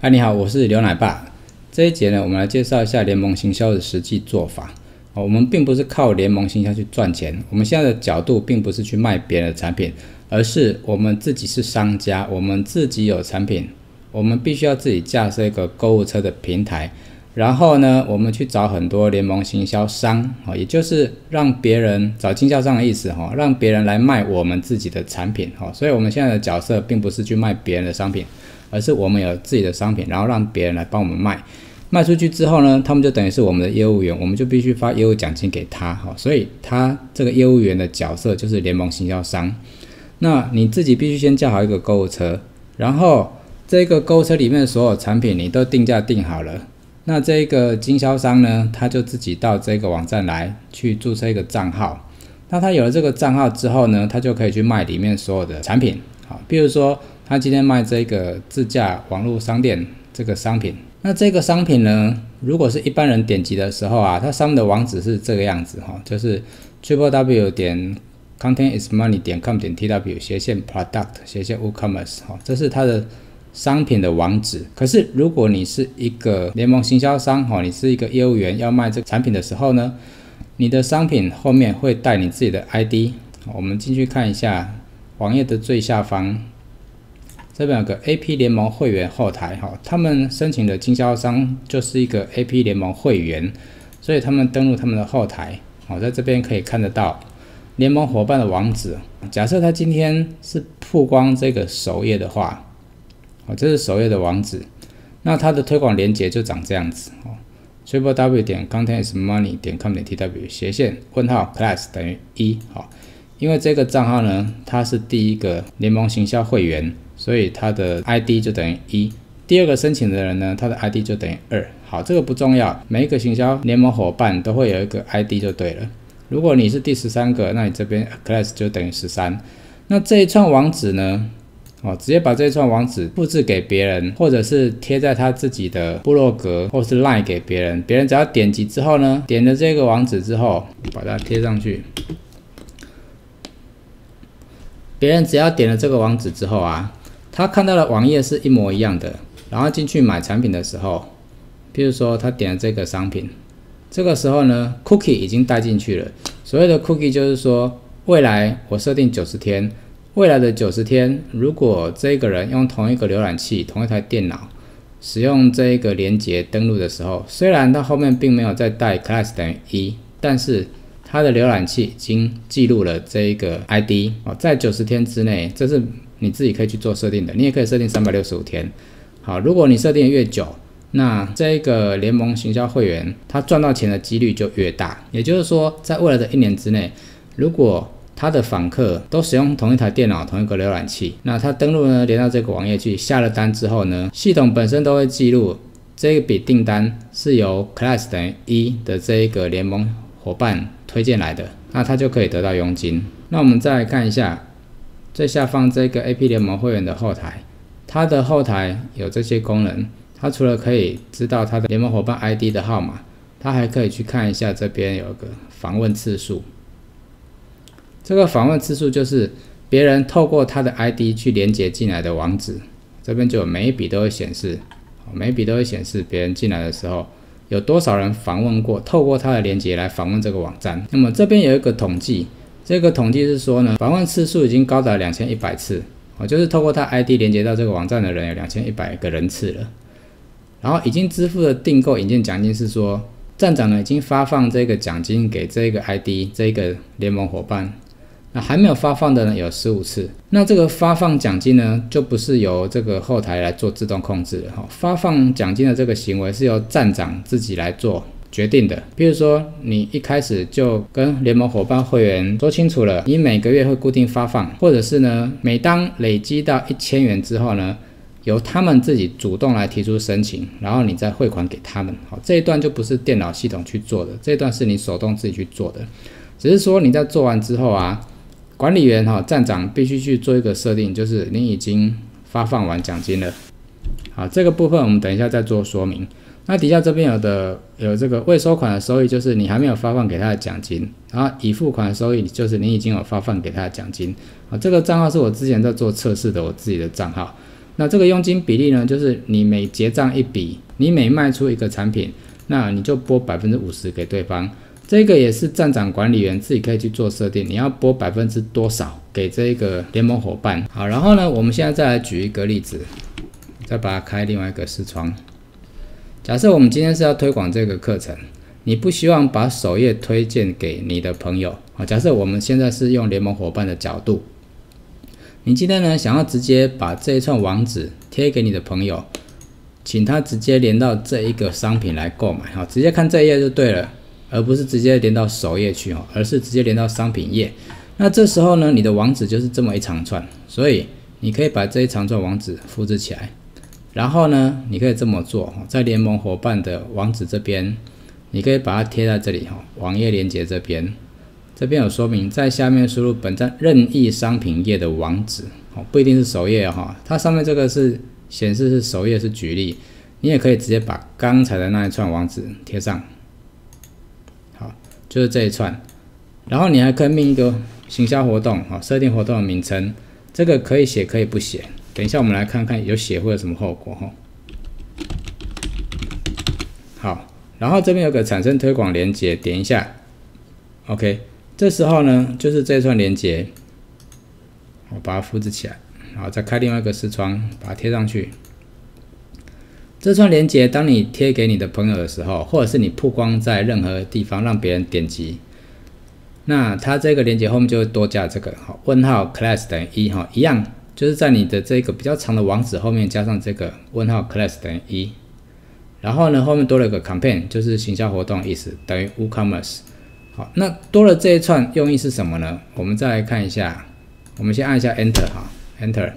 嗨，你好，我是刘奶爸。这一节呢，我们来介绍一下联盟行销的实际做法。哦，我们并不是靠联盟行销去赚钱。我们现在的角度并不是去卖别人的产品，而是我们自己是商家，我们自己有产品，我们必须要自己架设一个购物车的平台。然后呢，我们去找很多联盟行销商，哦，也就是让别人找经销商的意思，哈，让别人来卖我们自己的产品，哈。所以我们现在的角色并不是去卖别人的商品。而是我们有自己的商品，然后让别人来帮我们卖，卖出去之后呢，他们就等于是我们的业务员，我们就必须发业务奖金给他，哈，所以他这个业务员的角色就是联盟行销商。那你自己必须先叫好一个购物车，然后这个购物车里面的所有产品你都定价定好了，那这个经销商呢，他就自己到这个网站来去注册一个账号，那他有了这个账号之后呢，他就可以去卖里面所有的产品，好，比如说。他今天卖这个自驾网络商店这个商品，那这个商品呢，如果是一般人点击的时候啊，它上面的网址是这个样子哈，就是 triple w 点 contentismoney 点 com 点 tw 斜线 product 斜线 woocommerce 哈，这是它的商品的网址。可是如果你是一个联盟行销商哈，你是一个业务员要卖这个产品的时候呢，你的商品后面会带你自己的 ID。我们进去看一下网页的最下方。这边有个 AP 联盟会员后台，哈，他们申请的经销商就是一个 AP 联盟会员，所以他们登录他们的后台，好，在这边可以看得到联盟伙伴的网址。假设他今天是曝光这个首页的话，哦，这是首页的网址，那它的推广链接就长这样子，哦，triple w 点 contentsmoney 点 com 点 tw 斜线问号 class 等于一，好，因为这个账号呢，它是第一个联盟行销会员。所以它的 ID 就等于一，第二个申请的人呢，他的 ID 就等于二。好，这个不重要，每一个行销联盟伙伴都会有一个 ID 就对了。如果你是第十三个，那你这边 class 就等于十三。那这一串网址呢，哦，直接把这一串网址复制给别人，或者是贴在他自己的部落格，或是 line 给别人。别人只要点击之后呢，点了这个网址之后，把它贴上去。别人只要点了这个网址之后啊。他看到的网页是一模一样的，然后进去买产品的时候，譬如说他点了这个商品，这个时候呢，cookie 已经带进去了。所谓的 cookie 就是说，未来我设定九十天，未来的九十天，如果这个人用同一个浏览器、同一台电脑使用这一个连接登录的时候，虽然它后面并没有再带 class 等于一，但是它的浏览器已经记录了这一个 ID 哦，在九十天之内，这是。你自己可以去做设定的，你也可以设定三百六十五天。好，如果你设定越久，那这个联盟行销会员他赚到钱的几率就越大。也就是说，在未来的一年之内，如果他的访客都使用同一台电脑、同一个浏览器，那他登录呢，连到这个网页去下了单之后呢，系统本身都会记录这一笔订单是由 class 等于一的这一个联盟伙伴推荐来的，那他就可以得到佣金。那我们再来看一下。最下方这个 AP 联盟会员的后台，它的后台有这些功能。它除了可以知道它的联盟伙伴 ID 的号码，它还可以去看一下这边有个访问次数。这个访问次数就是别人透过他的 ID 去连接进来的网址，这边就每一笔都会显示，每一笔都会显示别人进来的时候有多少人访问过，透过他的连接来访问这个网站。那么这边有一个统计。这个统计是说呢，访问次数已经高达两千一百次，哦，就是透过他 ID 连接到这个网站的人有两千一百个人次了。然后已经支付的订购引荐奖金是说，站长呢已经发放这个奖金给这个 ID 这个联盟伙伴，那还没有发放的呢有十五次。那这个发放奖金呢，就不是由这个后台来做自动控制的哈，发放奖金的这个行为是由站长自己来做。决定的，比如说你一开始就跟联盟伙伴会员说清楚了，你每个月会固定发放，或者是呢，每当累积到一千元之后呢，由他们自己主动来提出申请，然后你再汇款给他们。好，这一段就不是电脑系统去做的，这一段是你手动自己去做的。只是说你在做完之后啊，管理员哈站长必须去做一个设定，就是你已经发放完奖金了。好，这个部分我们等一下再做说明。那底下这边有的有这个未收款的收益，就是你还没有发放给他的奖金，然后已付款的收益就是你已经有发放给他的奖金。啊，这个账号是我之前在做测试的，我自己的账号。那这个佣金比例呢，就是你每结账一笔，你每卖出一个产品，那你就拨百分之五十给对方。这个也是站长管理员自己可以去做设定，你要拨百分之多少给这个联盟伙伴。好，然后呢，我们现在再来举一个例子，再把它开另外一个视窗。假设我们今天是要推广这个课程，你不希望把首页推荐给你的朋友啊？假设我们现在是用联盟伙伴的角度，你今天呢想要直接把这一串网址贴给你的朋友，请他直接连到这一个商品来购买，好，直接看这一页就对了。而不是直接连到首页去哦，而是直接连到商品页。那这时候呢，你的网址就是这么一长串，所以你可以把这一长串网址复制起来。然后呢，你可以这么做，在联盟伙伴的网址这边，你可以把它贴在这里哈，网页连接这边，这边有说明，在下面输入本站任意商品页的网址，哦，不一定是首页哈，它上面这个是显示是首页是举例，你也可以直接把刚才的那一串网址贴上。就是这一串，然后你还可以命一个行销活动，好，设定活动的名称，这个可以写可以不写。等一下我们来看看有写会有什么后果哈。好，然后这边有个产生推广连接，点一下，OK，这时候呢就是这一串连接，我把它复制起来，然后再开另外一个视窗，把它贴上去。这串连接，当你贴给你的朋友的时候，或者是你曝光在任何地方让别人点击，那它这个连接后面就会多加这个好问号 class 等于一哈，一样就是在你的这个比较长的网址后面加上这个问号 class 等于一，然后呢后面多了一个 campaign，就是行销活动意思等于 WooCommerce。好，那多了这一串用意是什么呢？我们再来看一下，我们先按一下 Enter 哈，Enter。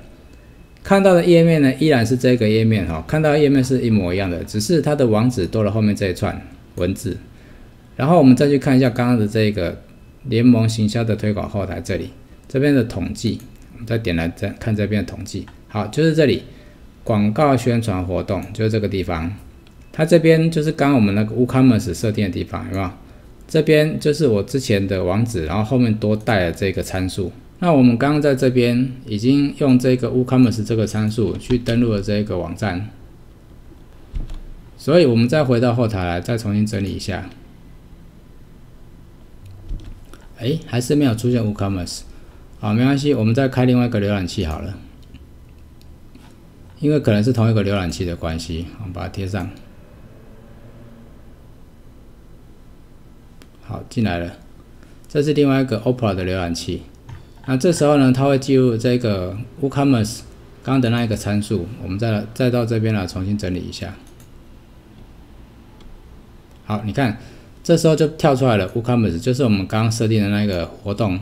看到的页面呢，依然是这个页面哈，看到页面是一模一样的，只是它的网址多了后面这一串文字。然后我们再去看一下刚刚的这个联盟行销的推广后台这里，这边的统计，我们再点来再看这边的统计。好，就是这里广告宣传活动，就是这个地方，它这边就是刚刚我们那个 WooCommerce 设定的地方，有没有？这边就是我之前的网址，然后后面多带了这个参数。那我们刚刚在这边已经用这个 WooCommerce 这个参数去登录了这个网站，所以我们再回到后台来，再重新整理一下。哎，还是没有出现 WooCommerce，好，没关系，我们再开另外一个浏览器好了，因为可能是同一个浏览器的关系，我们把它贴上。好，进来了，这是另外一个 Opera 的浏览器。那这时候呢，它会记录这个 WooCommerce 刚的那一个参数，我们再再到这边来重新整理一下。好，你看，这时候就跳出来了 WooCommerce，就是我们刚刚设定的那个活动，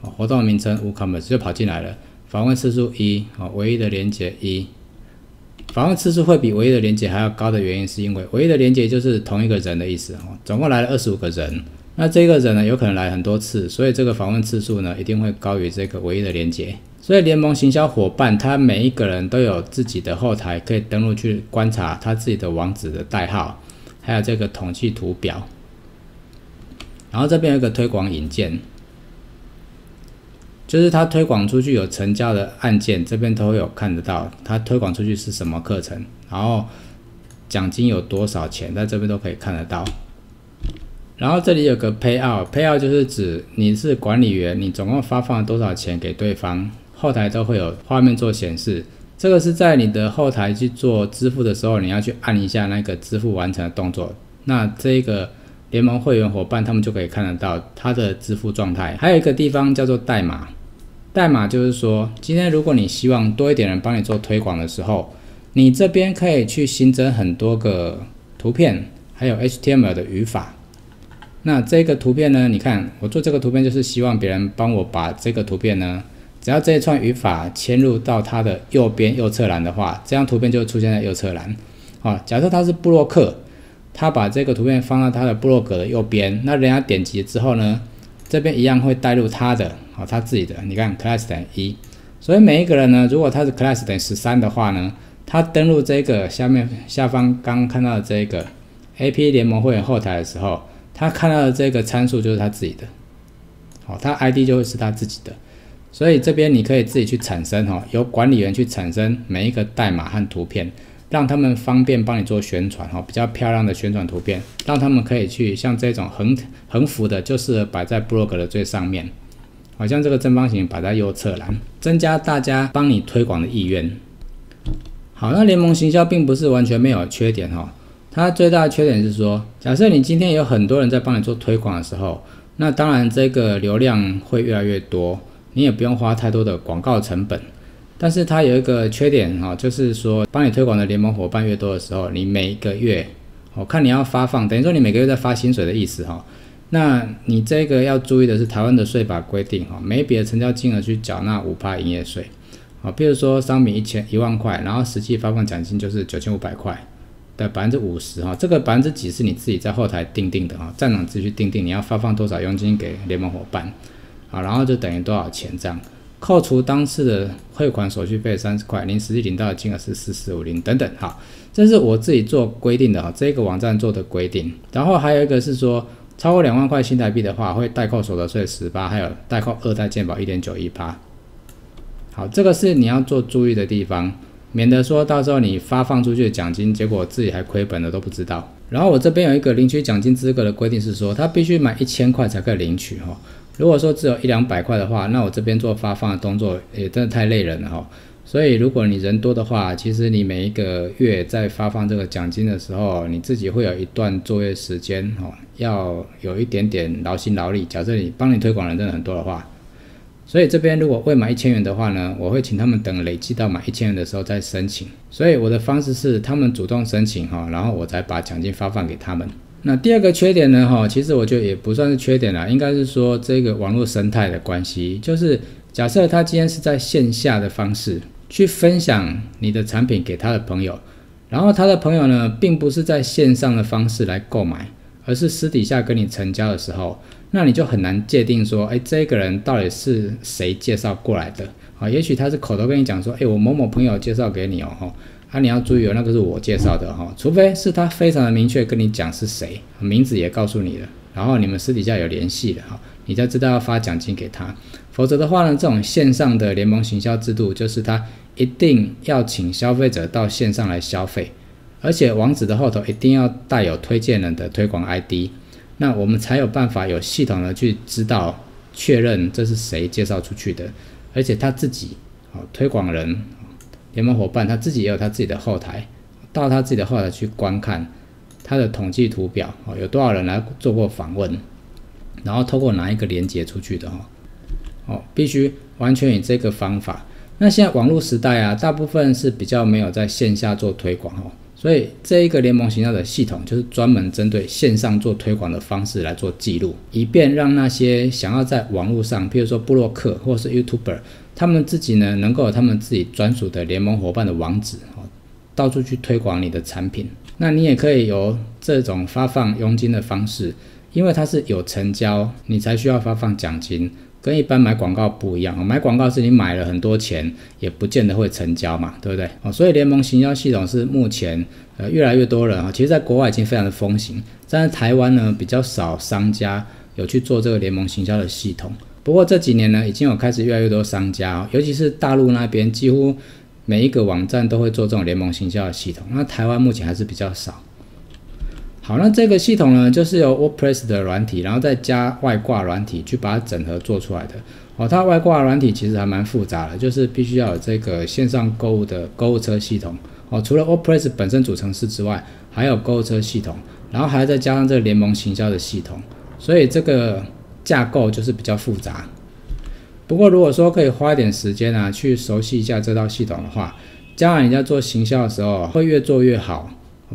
活动名称 WooCommerce 就跑进来了。访问次数一，哦，唯一的连接一。访问次数会比唯一的连接还要高的原因，是因为唯一的连接就是同一个人的意思，哦，总共来了二十五个人。那这个人呢，有可能来很多次，所以这个访问次数呢，一定会高于这个唯一的连接。所以联盟行销伙伴，他每一个人都有自己的后台，可以登录去观察他自己的网址的代号，还有这个统计图表。然后这边有一个推广引荐，就是他推广出去有成交的案件，这边都会有看得到，他推广出去是什么课程，然后奖金有多少钱，在这边都可以看得到。然后这里有个 payout，payout 就是指你是管理员，你总共发放了多少钱给对方，后台都会有画面做显示。这个是在你的后台去做支付的时候，你要去按一下那个支付完成的动作，那这个联盟会员伙伴他们就可以看得到他的支付状态。还有一个地方叫做代码，代码就是说，今天如果你希望多一点人帮你做推广的时候，你这边可以去新增很多个图片，还有 HTML 的语法。那这个图片呢？你看，我做这个图片就是希望别人帮我把这个图片呢，只要这一串语法嵌入到它的右边右侧栏的话，这张图片就出现在右侧栏。啊，假设他是布洛克，他把这个图片放到他的布洛格的右边，那人家点击之后呢，这边一样会带入他的，啊，他自己的。你看，class 等于一，所以每一个人呢，如果他是 class 等于十三的话呢，他登录这个下面下方刚看到的这个 AP 联盟会员后台的时候。他看到的这个参数就是他自己的，好，他 ID 就会是他自己的。所以这边你可以自己去产生哈，由管理员去产生每一个代码和图片，让他们方便帮你做宣传哈，比较漂亮的宣传图片，让他们可以去像这种横横幅的，就是摆在 blog 的最上面，好像这个正方形摆在右侧栏，增加大家帮你推广的意愿。好，那联盟行销并不是完全没有缺点哈，它最大的缺点是说，假设你今天有很多人在帮你做推广的时候，那当然这个流量会越来越多，你也不用花太多的广告成本。但是它有一个缺点哈，就是说帮你推广的联盟伙伴越多的时候，你每个月，我看你要发放，等于说你每个月在发薪水的意思哈。那你这个要注意的是台湾的税法规定哈，每笔的成交金额去缴纳五营业税。啊，比如说商品一千一万块，然后实际发放奖金就是九千五百块的百分之五十哈，这个百分之几是你自己在后台定定的哈，站长自己去定定你要发放多少佣金给联盟伙伴，啊，然后就等于多少钱这样，扣除当次的汇款手续费三十块，您实际领到的金额是四四五零等等哈，这是我自己做规定的哈，这个网站做的规定，然后还有一个是说超过两万块新台币的话会代扣所得税十八，还有代扣二代健保一点九一八。好，这个是你要做注意的地方，免得说到时候你发放出去的奖金，结果自己还亏本了都不知道。然后我这边有一个领取奖金资格的规定是说，他必须买一千块才可以领取哈。如果说只有一两百块的话，那我这边做发放的动作也真的太累人了哈。所以如果你人多的话，其实你每一个月在发放这个奖金的时候，你自己会有一段作业时间哈，要有一点点劳心劳力。假设你帮你推广人真的很多的话。所以这边如果未满一千元的话呢，我会请他们等累计到满一千元的时候再申请。所以我的方式是他们主动申请哈，然后我才把奖金发放给他们。那第二个缺点呢哈，其实我觉得也不算是缺点啦，应该是说这个网络生态的关系，就是假设他今天是在线下的方式去分享你的产品给他的朋友，然后他的朋友呢，并不是在线上的方式来购买，而是私底下跟你成交的时候。那你就很难界定说，哎，这个人到底是谁介绍过来的啊？也许他是口头跟你讲说，哎，我某某朋友介绍给你哦，哈，啊，你要注意哦，那个是我介绍的哈，除非是他非常的明确跟你讲是谁，名字也告诉你了，然后你们私底下有联系的哈，你才知道要发奖金给他，否则的话呢，这种线上的联盟行销制度就是他一定要请消费者到线上来消费，而且网址的后头一定要带有推荐人的推广 ID。那我们才有办法有系统的去知道确认这是谁介绍出去的，而且他自己哦推广人联盟伙伴他自己也有他自己的后台，到他自己的后台去观看他的统计图表哦有多少人来做过访问，然后透过哪一个连接出去的哈哦必须完全以这个方法。那现在网络时代啊，大部分是比较没有在线下做推广哦。所以这一个联盟型的系统，就是专门针对线上做推广的方式来做记录，以便让那些想要在网络上，譬如说布洛克或是 YouTuber，他们自己呢能够有他们自己专属的联盟伙伴的网址，到处去推广你的产品。那你也可以有这种发放佣金的方式，因为它是有成交，你才需要发放奖金。跟一般买广告不一样买广告是你买了很多钱，也不见得会成交嘛，对不对？哦，所以联盟行销系统是目前呃越来越多人啊，其实在国外已经非常的风行，但是台湾呢比较少商家有去做这个联盟行销的系统。不过这几年呢，已经有开始越来越多商家，尤其是大陆那边，几乎每一个网站都会做这种联盟行销的系统。那台湾目前还是比较少。好，那这个系统呢，就是由 WordPress 的软体，然后再加外挂软体去把它整合做出来的。哦，它外挂软体其实还蛮复杂的，就是必须要有这个线上购物的购物车系统。哦，除了 WordPress 本身主程式之外，还有购物车系统，然后还要再加上这个联盟行销的系统，所以这个架构就是比较复杂。不过如果说可以花一点时间啊，去熟悉一下这套系统的话，将来你在做行销的时候，会越做越好。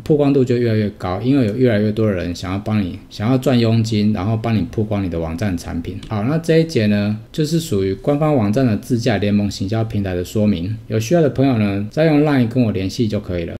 曝光度就越来越高，因为有越来越多的人想要帮你，想要赚佣金，然后帮你曝光你的网站产品。好，那这一节呢，就是属于官方网站的自驾联盟行销平台的说明。有需要的朋友呢，再用 LINE 跟我联系就可以了。